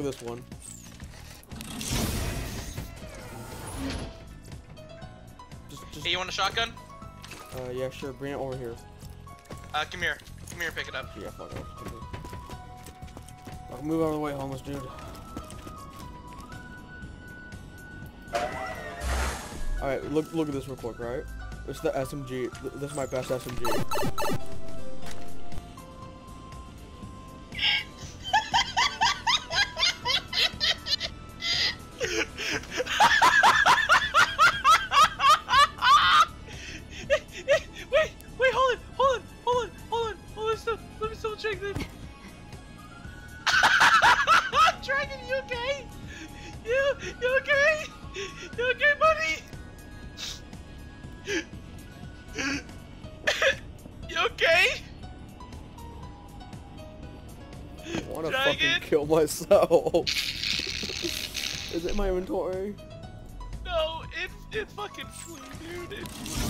at this one. Just, just, hey, you want a shotgun? Uh, yeah, sure. Bring it over here. Uh, come here. Come here, pick it up. Yeah, fuck off. I can move out of the way, homeless dude. Alright, look look at this real quick, right? It's the SMG. This is my best SMG. Still. Dragon, you okay? You, you okay? You okay, buddy? you okay? I wanna Dragon? fucking kill myself. is it my inventory? No, it, it fucking flew, dude. It flew.